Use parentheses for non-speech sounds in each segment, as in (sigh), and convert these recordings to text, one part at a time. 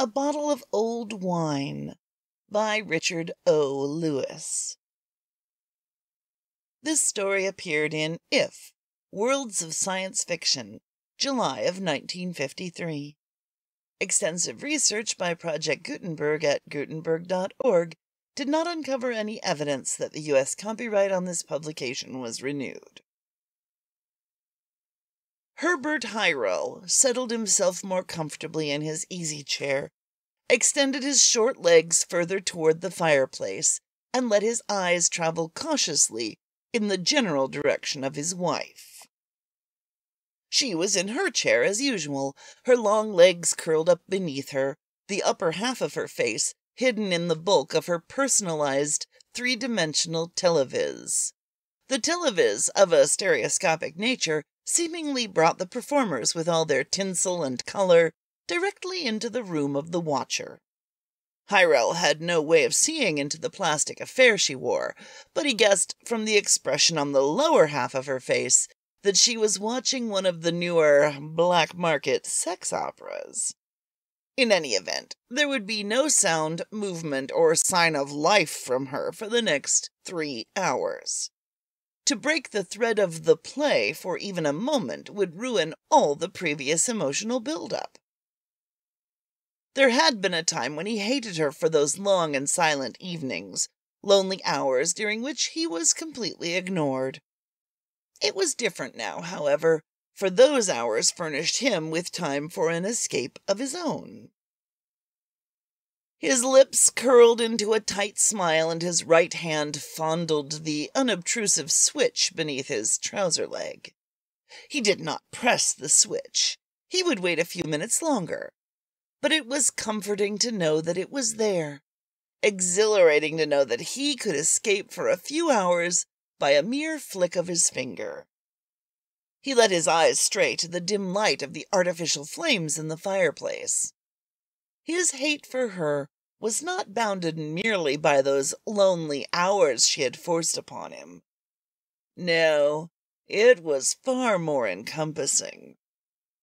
A Bottle of Old Wine by Richard O. Lewis This story appeared in If, Worlds of Science Fiction, July of 1953. Extensive research by Project Gutenberg at gutenberg.org did not uncover any evidence that the U.S. copyright on this publication was renewed. Herbert Hyrel settled himself more comfortably in his easy chair, extended his short legs further toward the fireplace, and let his eyes travel cautiously in the general direction of his wife. She was in her chair as usual, her long legs curled up beneath her, the upper half of her face hidden in the bulk of her personalized three-dimensional televis. The televis, of a stereoscopic nature, seemingly brought the performers with all their tinsel and color directly into the room of the watcher. Hyrel had no way of seeing into the plastic affair she wore, but he guessed from the expression on the lower half of her face that she was watching one of the newer black market sex operas. In any event, there would be no sound, movement, or sign of life from her for the next three hours. To break the thread of the play for even a moment would ruin all the previous emotional build-up. There had been a time when he hated her for those long and silent evenings, lonely hours during which he was completely ignored. It was different now, however, for those hours furnished him with time for an escape of his own. His lips curled into a tight smile, and his right hand fondled the unobtrusive switch beneath his trouser leg. He did not press the switch. He would wait a few minutes longer. But it was comforting to know that it was there, exhilarating to know that he could escape for a few hours by a mere flick of his finger. He let his eyes stray to the dim light of the artificial flames in the fireplace. His hate for her was not bounded merely by those lonely hours she had forced upon him. No, it was far more encompassing.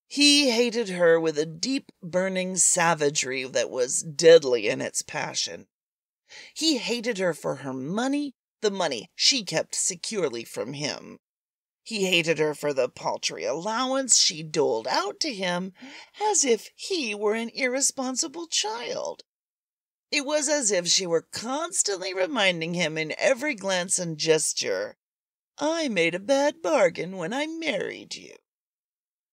He hated her with a deep burning savagery that was deadly in its passion. He hated her for her money, the money she kept securely from him. He hated her for the paltry allowance she doled out to him as if he were an irresponsible child. It was as if she were constantly reminding him in every glance and gesture, I made a bad bargain when I married you.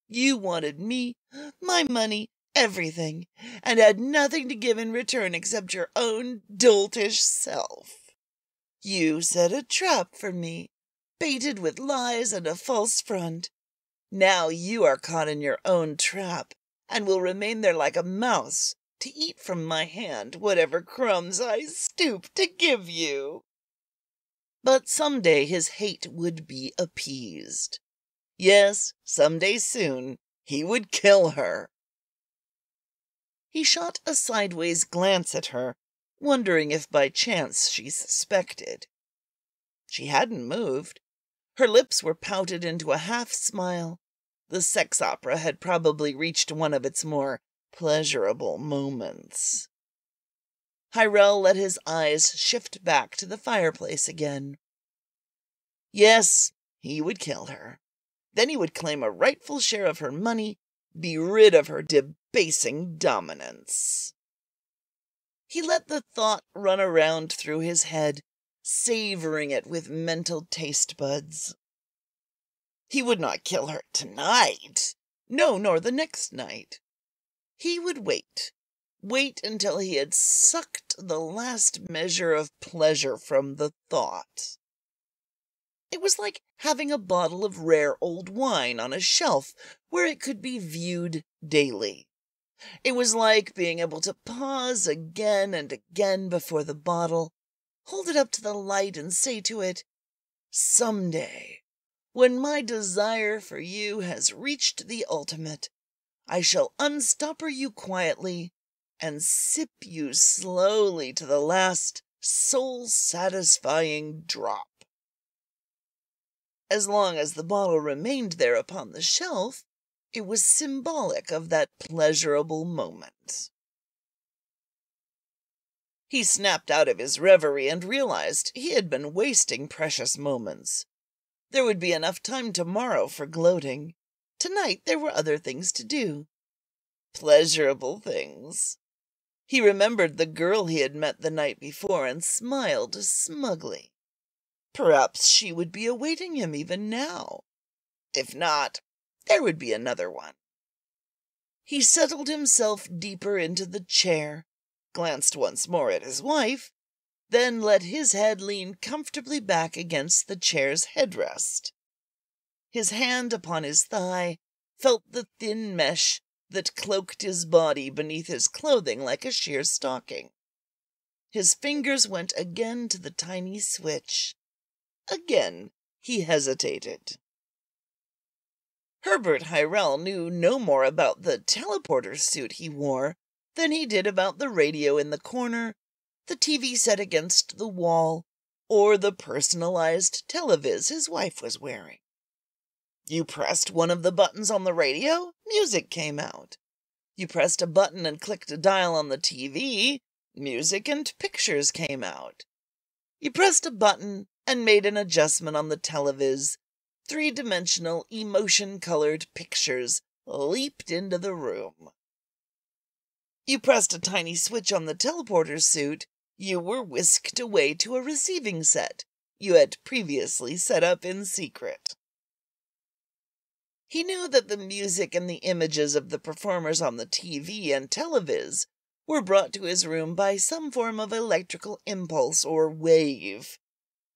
You wanted me, my money, everything, and had nothing to give in return except your own doltish self. You set a trap for me, baited with lies and a false front. Now you are caught in your own trap, and will remain there like a mouse to eat from my hand whatever crumbs I stoop to give you. But some day his hate would be appeased. Yes, some day soon he would kill her. He shot a sideways glance at her, wondering if by chance she suspected. She hadn't moved. Her lips were pouted into a half smile. The sex opera had probably reached one of its more pleasurable moments. Hyrel let his eyes shift back to the fireplace again. Yes, he would kill her. Then he would claim a rightful share of her money, be rid of her debasing dominance. He let the thought run around through his head, savoring it with mental taste buds. He would not kill her tonight. No, nor the next night. He would wait, wait until he had sucked the last measure of pleasure from the thought. It was like having a bottle of rare old wine on a shelf where it could be viewed daily. It was like being able to pause again and again before the bottle, hold it up to the light and say to it, Some day, when my desire for you has reached the ultimate, I shall unstopper you quietly and sip you slowly to the last soul-satisfying drop. As long as the bottle remained there upon the shelf, it was symbolic of that pleasurable moment. He snapped out of his reverie and realized he had been wasting precious moments. There would be enough time tomorrow for gloating. Tonight there were other things to do. Pleasurable things. He remembered the girl he had met the night before and smiled smugly. Perhaps she would be awaiting him even now. If not, there would be another one. He settled himself deeper into the chair, glanced once more at his wife, then let his head lean comfortably back against the chair's headrest. His hand upon his thigh felt the thin mesh that cloaked his body beneath his clothing like a sheer stocking. His fingers went again to the tiny switch. Again he hesitated. Herbert Hyrel knew no more about the teleporter suit he wore than he did about the radio in the corner, the TV set against the wall, or the personalized televis his wife was wearing. You pressed one of the buttons on the radio, music came out. You pressed a button and clicked a dial on the TV, music and pictures came out. You pressed a button and made an adjustment on the televis, three dimensional, emotion colored pictures leaped into the room. You pressed a tiny switch on the teleporter suit, you were whisked away to a receiving set you had previously set up in secret. He knew that the music and the images of the performers on the TV and televis were brought to his room by some form of electrical impulse or wave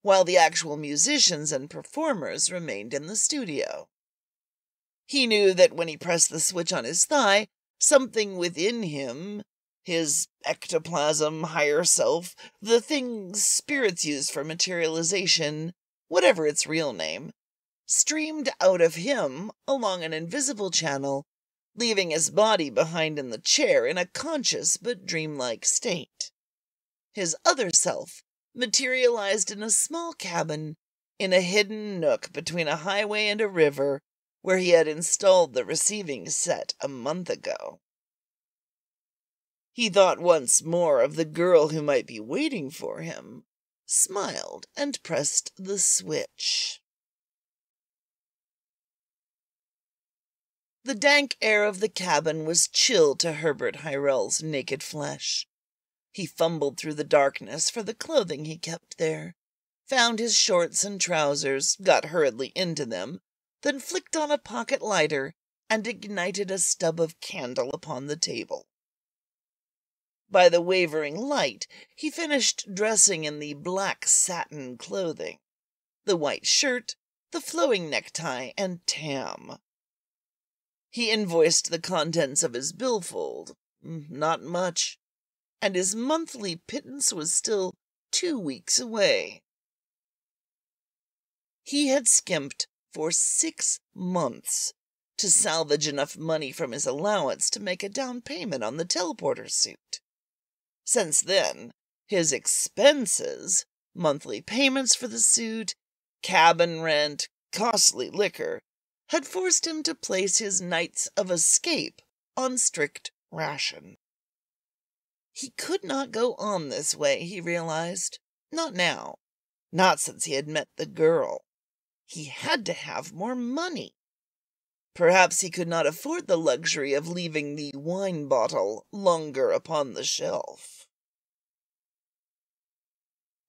while the actual musicians and performers remained in the studio. He knew that when he pressed the switch on his thigh, something within him, his ectoplasm, higher self, the thing spirits use for materialization, whatever its real name, streamed out of him along an invisible channel, leaving his body behind in the chair in a conscious but dreamlike state. His other self materialized in a small cabin in a hidden nook between a highway and a river where he had installed the receiving set a month ago. He thought once more of the girl who might be waiting for him, smiled, and pressed the switch. The dank air of the cabin was chill to Herbert Hyrel's naked flesh. He fumbled through the darkness for the clothing he kept there, found his shorts and trousers, got hurriedly into them, then flicked on a pocket lighter and ignited a stub of candle upon the table. By the wavering light, he finished dressing in the black satin clothing, the white shirt, the flowing necktie, and tam. He invoiced the contents of his billfold. Mm, not much and his monthly pittance was still two weeks away. He had skimped for six months to salvage enough money from his allowance to make a down payment on the teleporter suit. Since then, his expenses, monthly payments for the suit, cabin rent, costly liquor, had forced him to place his nights of escape on strict ration. He could not go on this way, he realized. Not now. Not since he had met the girl. He had to have more money. Perhaps he could not afford the luxury of leaving the wine bottle longer upon the shelf.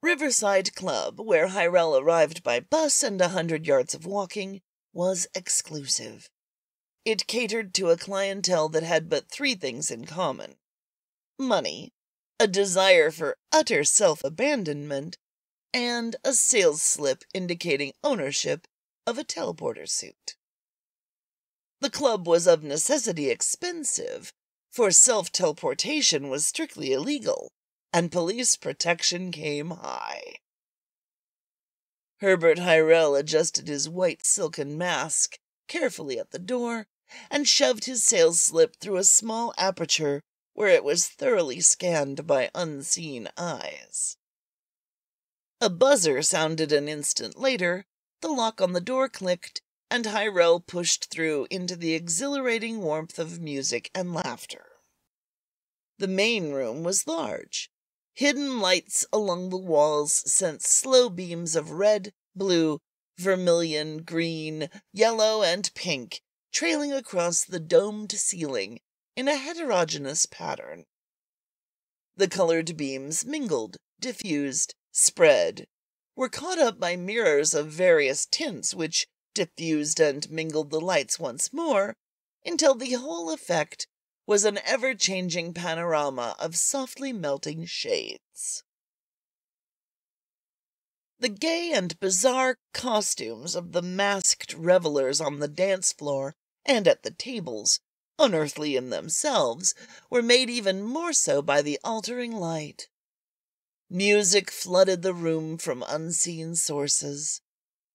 Riverside Club, where Hyrel arrived by bus and a hundred yards of walking, was exclusive. It catered to a clientele that had but three things in common money, a desire for utter self abandonment, and a sales slip indicating ownership of a teleporter suit. The club was of necessity expensive, for self teleportation was strictly illegal, and police protection came high. Herbert Hyrel adjusted his white silken mask carefully at the door and shoved his sales slip through a small aperture where it was thoroughly scanned by unseen eyes. A buzzer sounded an instant later, the lock on the door clicked, and Hyrel pushed through into the exhilarating warmth of music and laughter. The main room was large. Hidden lights along the walls sent slow beams of red, blue, vermilion, green, yellow, and pink trailing across the domed ceiling in a heterogeneous pattern. The colored beams mingled, diffused, spread, were caught up by mirrors of various tints, which diffused and mingled the lights once more, until the whole effect was an ever-changing panorama of softly melting shades. The gay and bizarre costumes of the masked revelers on the dance floor and at the tables, unearthly in themselves, were made even more so by the altering light. Music flooded the room from unseen sources.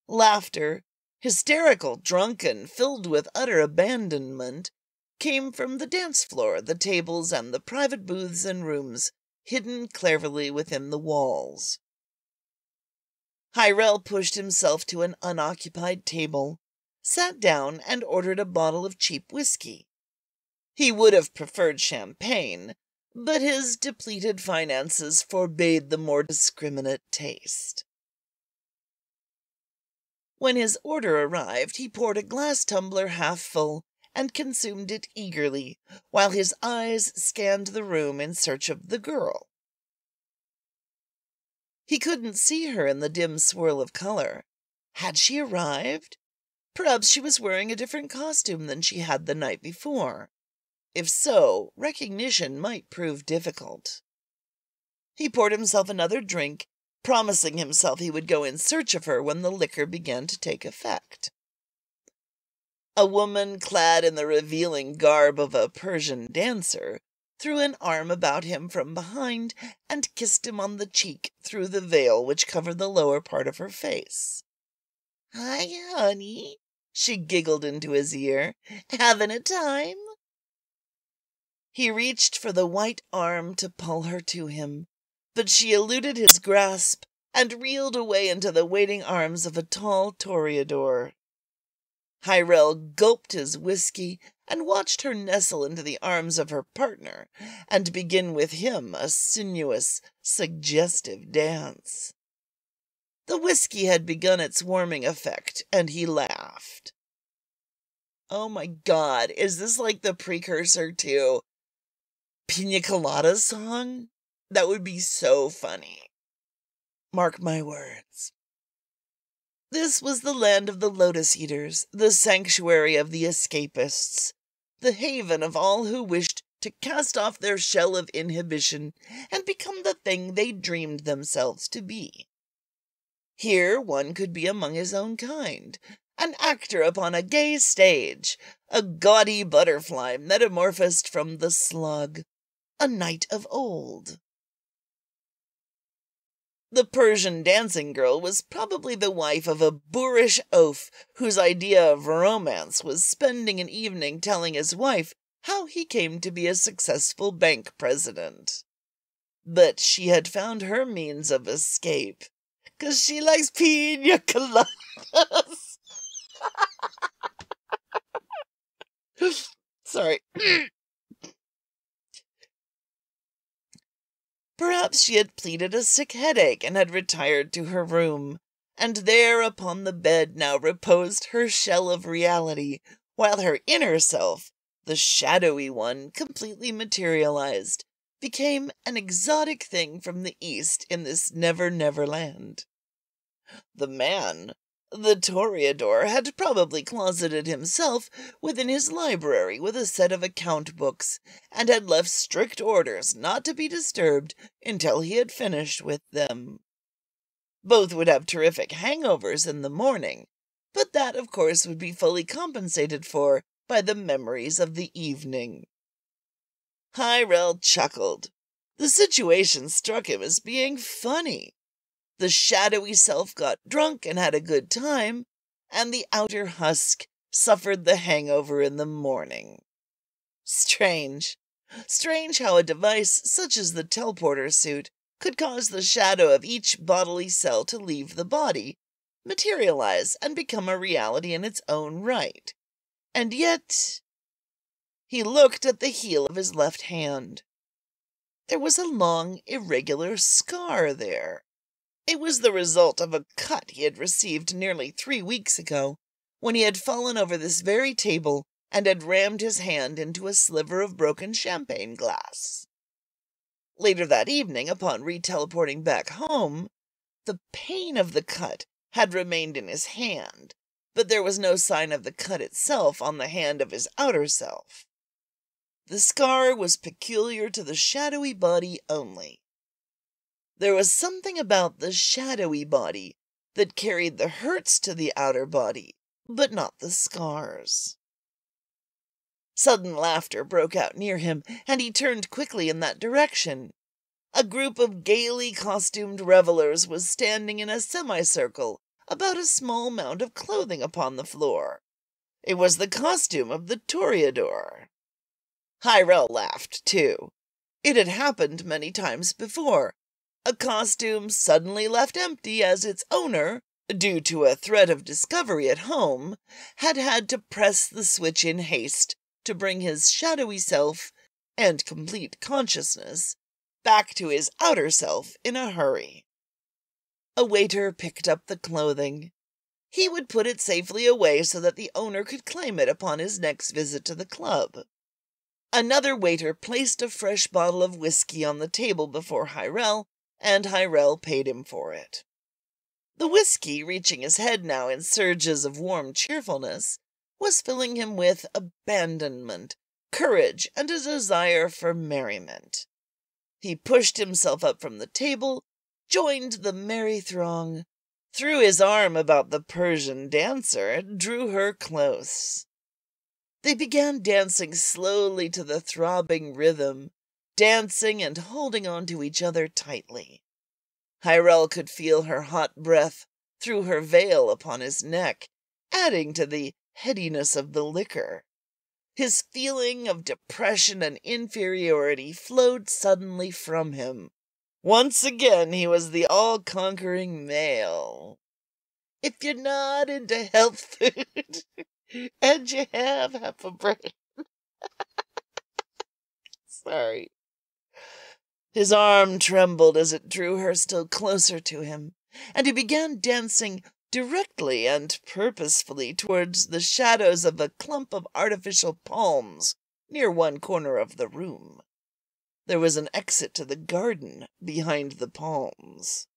Laughter, hysterical, drunken, filled with utter abandonment, came from the dance floor, the tables, and the private booths and rooms hidden cleverly within the walls. Hyrel pushed himself to an unoccupied table, sat down, and ordered a bottle of cheap whiskey. He would have preferred champagne, but his depleted finances forbade the more discriminate taste. When his order arrived, he poured a glass tumbler half full and consumed it eagerly, while his eyes scanned the room in search of the girl. He couldn't see her in the dim swirl of color. Had she arrived? Perhaps she was wearing a different costume than she had the night before. If so, recognition might prove difficult. He poured himself another drink promising himself he would go in search of her when the liquor began to take effect. A woman clad in the revealing garb of a Persian dancer threw an arm about him from behind and kissed him on the cheek through the veil which covered the lower part of her face. Hi, honey, she giggled into his ear. Having a time? He reached for the white arm to pull her to him, but she eluded his grasp and reeled away into the waiting arms of a tall toreador. Hyrel gulped his whiskey and watched her nestle into the arms of her partner and begin with him a sinuous, suggestive dance. The whiskey had begun its warming effect, and he laughed. Oh my god, is this like the precursor to Pina Colada song? That would be so funny. Mark my words. This was the land of the lotus eaters, the sanctuary of the escapists, the haven of all who wished to cast off their shell of inhibition and become the thing they dreamed themselves to be. Here one could be among his own kind, an actor upon a gay stage, a gaudy butterfly metamorphosed from the slug, a knight of old. The Persian dancing girl was probably the wife of a boorish oaf whose idea of romance was spending an evening telling his wife how he came to be a successful bank president. But she had found her means of escape, because she likes pina coladas. (laughs) Sorry. (clears throat) Perhaps she had pleaded a sick headache and had retired to her room, and there upon the bed now reposed her shell of reality, while her inner self, the shadowy one, completely materialized, became an exotic thing from the East in this never never land. The man, the Toreador had probably closeted himself within his library with a set of account books, and had left strict orders not to be disturbed until he had finished with them. Both would have terrific hangovers in the morning, but that, of course, would be fully compensated for by the memories of the evening. Hyrel chuckled. The situation struck him as being funny. The shadowy self got drunk and had a good time, and the outer husk suffered the hangover in the morning. Strange. Strange how a device such as the teleporter suit could cause the shadow of each bodily cell to leave the body, materialize, and become a reality in its own right. And yet... He looked at the heel of his left hand. there was a long, irregular scar there. It was the result of a cut he had received nearly three weeks ago, when he had fallen over this very table and had rammed his hand into a sliver of broken champagne glass. Later that evening, upon reteleporting back home, the pain of the cut had remained in his hand, but there was no sign of the cut itself on the hand of his outer self. The scar was peculiar to the shadowy body only. There was something about the shadowy body that carried the hurts to the outer body, but not the scars. Sudden laughter broke out near him, and he turned quickly in that direction. A group of gaily costumed revelers was standing in a semicircle about a small mound of clothing upon the floor. It was the costume of the Toreador. Hyrel laughed, too. It had happened many times before. A costume suddenly left empty as its owner, due to a threat of discovery at home, had had to press the switch in haste to bring his shadowy self and complete consciousness back to his outer self in a hurry. A waiter picked up the clothing. He would put it safely away so that the owner could claim it upon his next visit to the club. Another waiter placed a fresh bottle of whiskey on the table before Hyrel, and Hyrel paid him for it. The whiskey, reaching his head now in surges of warm cheerfulness, was filling him with abandonment, courage, and a desire for merriment. He pushed himself up from the table, joined the merry throng, threw his arm about the Persian dancer, and drew her close. They began dancing slowly to the throbbing rhythm, dancing and holding on to each other tightly. Hyrel could feel her hot breath through her veil upon his neck, adding to the headiness of the liquor. His feeling of depression and inferiority flowed suddenly from him. Once again he was the all-conquering male. If you're not into health food, (laughs) and you have half a brain. (laughs) Sorry. His arm trembled as it drew her still closer to him, and he began dancing directly and purposefully towards the shadows of a clump of artificial palms near one corner of the room. There was an exit to the garden behind the palms.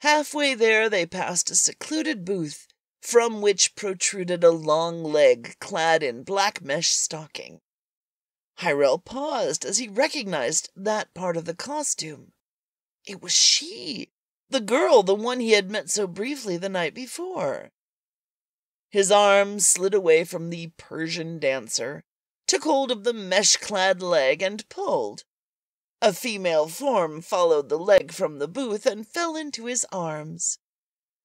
Halfway there they passed a secluded booth from which protruded a long leg clad in black mesh stocking. Hyrel paused as he recognized that part of the costume. It was she, the girl, the one he had met so briefly the night before. His arm slid away from the Persian dancer, took hold of the mesh clad leg, and pulled. A female form followed the leg from the booth and fell into his arms.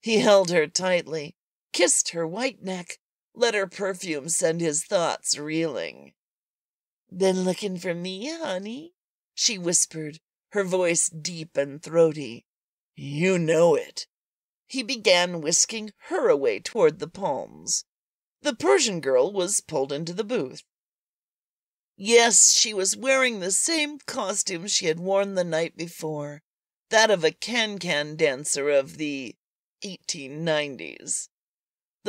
He held her tightly, kissed her white neck, let her perfume send his thoughts reeling. Been looking for me, honey? she whispered, her voice deep and throaty. You know it. He began whisking her away toward the palms. The Persian girl was pulled into the booth. Yes, she was wearing the same costume she had worn the night before, that of a can-can dancer of the 1890s.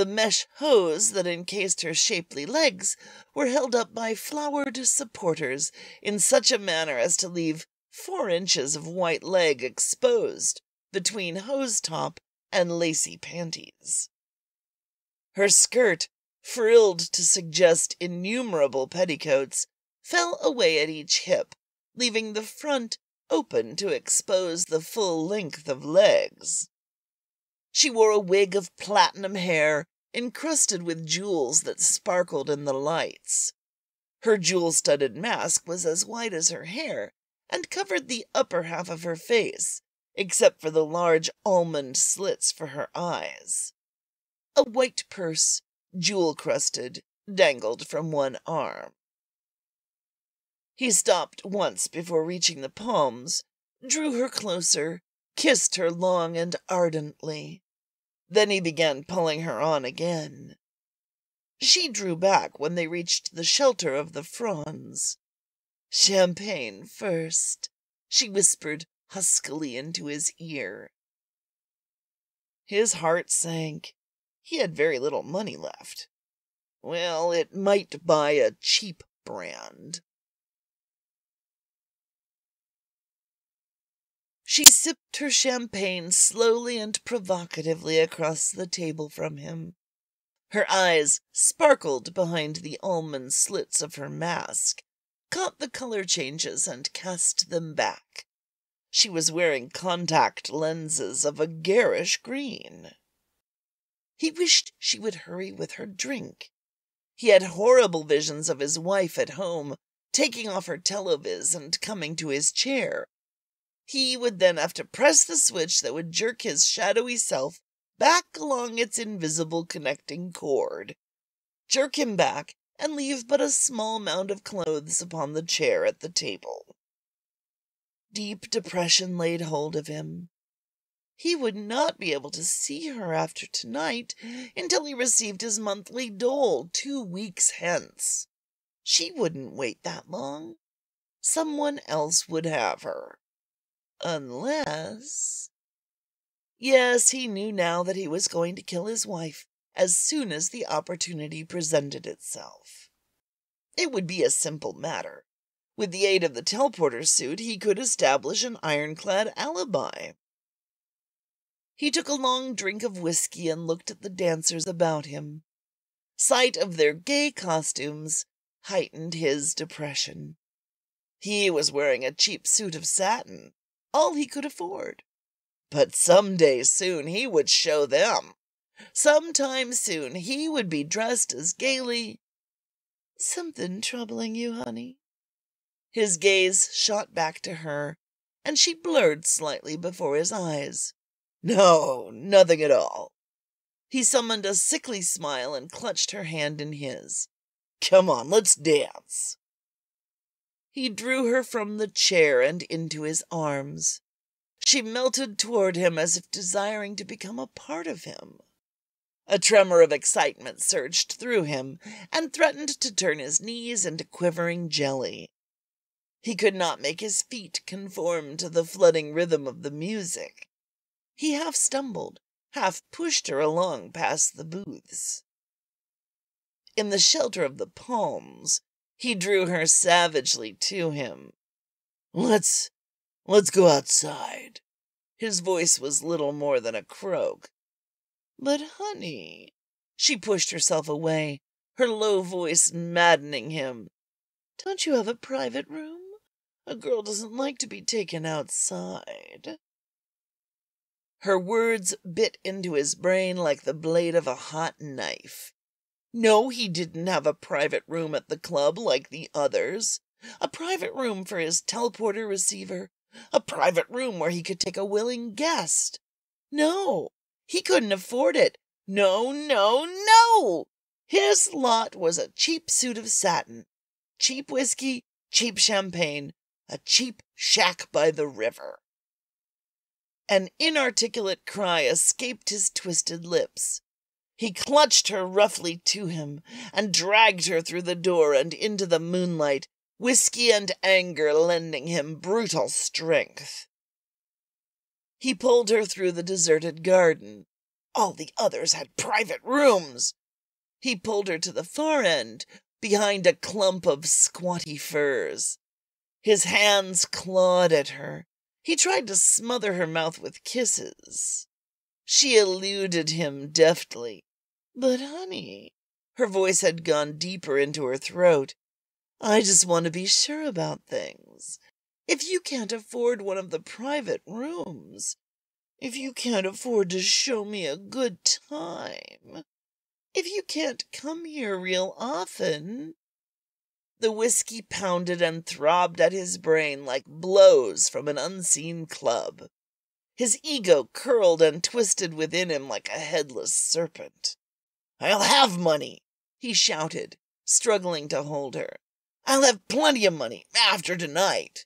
The mesh hose that encased her shapely legs were held up by flowered supporters in such a manner as to leave four inches of white leg exposed between hose top and lacy panties. Her skirt, frilled to suggest innumerable petticoats, fell away at each hip, leaving the front open to expose the full length of legs. She wore a wig of platinum hair encrusted with jewels that sparkled in the lights. Her jewel-studded mask was as white as her hair and covered the upper half of her face, except for the large almond slits for her eyes. A white purse, jewel-crusted, dangled from one arm. He stopped once before reaching the palms, drew her closer, kissed her long and ardently. Then he began pulling her on again. She drew back when they reached the shelter of the fronds. Champagne first, she whispered huskily into his ear. His heart sank. He had very little money left. Well, it might buy a cheap brand. She sipped her champagne slowly and provocatively across the table from him. Her eyes sparkled behind the almond slits of her mask, caught the color changes, and cast them back. She was wearing contact lenses of a garish green. He wished she would hurry with her drink. He had horrible visions of his wife at home, taking off her televis and coming to his chair. He would then have to press the switch that would jerk his shadowy self back along its invisible connecting cord, jerk him back, and leave but a small mound of clothes upon the chair at the table. Deep depression laid hold of him. He would not be able to see her after tonight until he received his monthly dole two weeks hence. She wouldn't wait that long. Someone else would have her. Unless... Yes, he knew now that he was going to kill his wife as soon as the opportunity presented itself. It would be a simple matter. With the aid of the teleporter suit, he could establish an ironclad alibi. He took a long drink of whiskey and looked at the dancers about him. Sight of their gay costumes heightened his depression. He was wearing a cheap suit of satin, all he could afford. But some day soon he would show them. Some time soon he would be dressed as gaily. Something troubling you, honey? His gaze shot back to her, and she blurred slightly before his eyes. No, nothing at all. He summoned a sickly smile and clutched her hand in his. Come on, let's dance. He drew her from the chair and into his arms. She melted toward him as if desiring to become a part of him. A tremor of excitement surged through him and threatened to turn his knees into quivering jelly. He could not make his feet conform to the flooding rhythm of the music. He half stumbled, half pushed her along past the booths. In the shelter of the palms, he drew her savagely to him. Let's let's go outside. His voice was little more than a croak. But, honey, she pushed herself away, her low voice maddening him. Don't you have a private room? A girl doesn't like to be taken outside. Her words bit into his brain like the blade of a hot knife. No, he didn't have a private room at the club like the others. A private room for his teleporter receiver. A private room where he could take a willing guest. No, he couldn't afford it. No, no, no! His lot was a cheap suit of satin, cheap whiskey, cheap champagne, a cheap shack by the river. An inarticulate cry escaped his twisted lips. He clutched her roughly to him and dragged her through the door and into the moonlight, whiskey and anger lending him brutal strength. He pulled her through the deserted garden. All the others had private rooms. He pulled her to the far end, behind a clump of squatty firs. His hands clawed at her. He tried to smother her mouth with kisses. She eluded him deftly. But, honey, her voice had gone deeper into her throat. I just want to be sure about things. If you can't afford one of the private rooms, if you can't afford to show me a good time, if you can't come here real often, the whiskey pounded and throbbed at his brain like blows from an unseen club. His ego curled and twisted within him like a headless serpent. I'll have money, he shouted, struggling to hold her. I'll have plenty of money after tonight.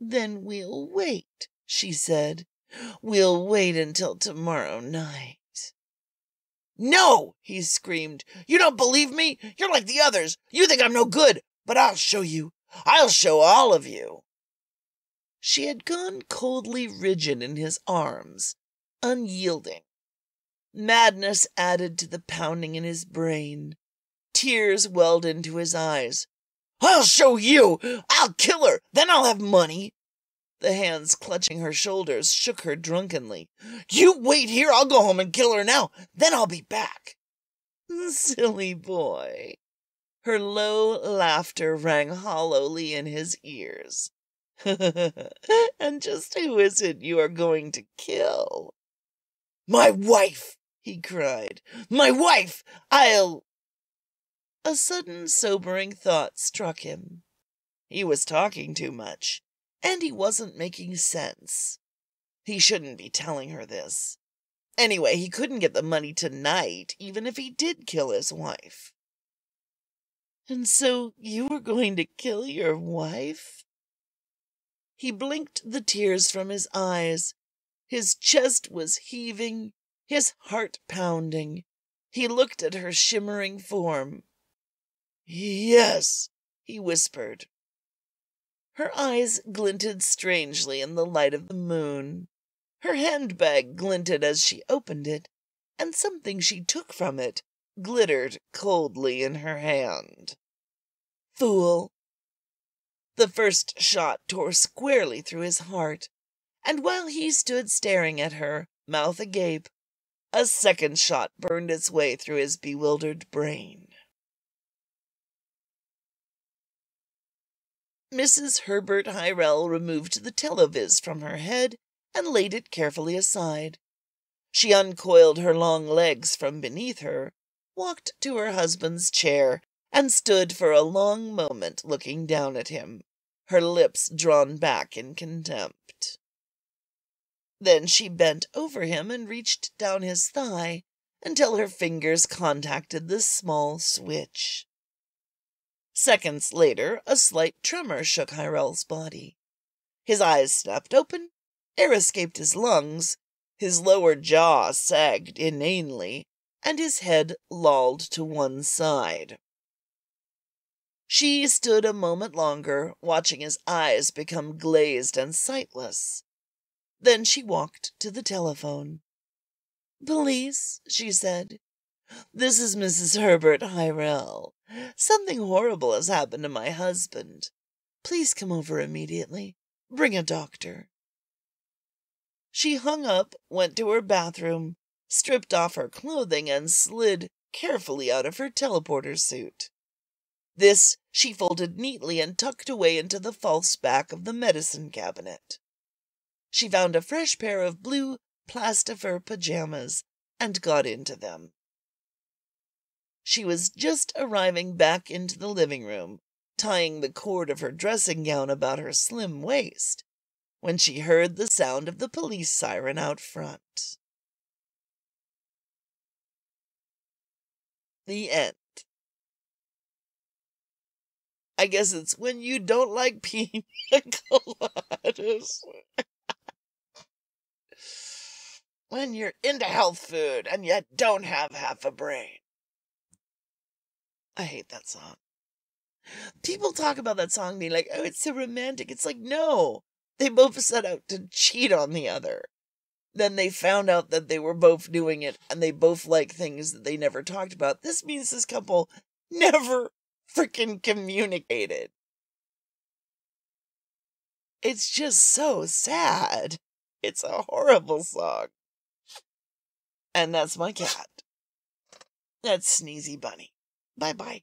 Then we'll wait, she said. We'll wait until tomorrow night. No! he screamed. You don't believe me? You're like the others. You think I'm no good, but I'll show you. I'll show all of you. She had gone coldly rigid in his arms, unyielding. Madness added to the pounding in his brain. Tears welled into his eyes. I'll show you! I'll kill her! Then I'll have money! The hands clutching her shoulders shook her drunkenly. You wait here, I'll go home and kill her now, then I'll be back. (laughs) Silly boy. Her low laughter rang hollowly in his ears. (laughs) and just who is it you are going to kill? My wife, he cried. My wife! I'll. A sudden sobering thought struck him. He was talking too much and he wasn't making sense. He shouldn't be telling her this. Anyway, he couldn't get the money tonight, even if he did kill his wife. And so you were going to kill your wife? He blinked the tears from his eyes. His chest was heaving, his heart pounding. He looked at her shimmering form. Yes, he whispered. Her eyes glinted strangely in the light of the moon. Her handbag glinted as she opened it, and something she took from it glittered coldly in her hand. Fool! The first shot tore squarely through his heart, and while he stood staring at her, mouth agape, a second shot burned its way through his bewildered brain. Mrs. Herbert Hyrel removed the televis from her head and laid it carefully aside. She uncoiled her long legs from beneath her, walked to her husband's chair, and stood for a long moment looking down at him, her lips drawn back in contempt. Then she bent over him and reached down his thigh until her fingers contacted the small switch. Seconds later, a slight tremor shook Hyrel's body. His eyes snapped open, air escaped his lungs, his lower jaw sagged inanely, and his head lolled to one side. She stood a moment longer, watching his eyes become glazed and sightless. Then she walked to the telephone. Police, she said. This is Mrs. Herbert Hyrel. Something horrible has happened to my husband. Please come over immediately. Bring a doctor. She hung up, went to her bathroom, stripped off her clothing, and slid carefully out of her teleporter suit. This she folded neatly and tucked away into the false back of the medicine cabinet. She found a fresh pair of blue plastifer pajamas and got into them. She was just arriving back into the living room, tying the cord of her dressing gown about her slim waist, when she heard the sound of the police siren out front. The end. I guess it's when you don't like (laughs) pina coladas. When you're into health food and yet don't have half a brain. I hate that song. People talk about that song being like, oh, it's so romantic. It's like, no, they both set out to cheat on the other. Then they found out that they were both doing it and they both like things that they never talked about. This means this couple (laughs) never freaking communicated. It's just so sad. It's a horrible song. And that's my cat. That's Sneezy Bunny. Bye bye.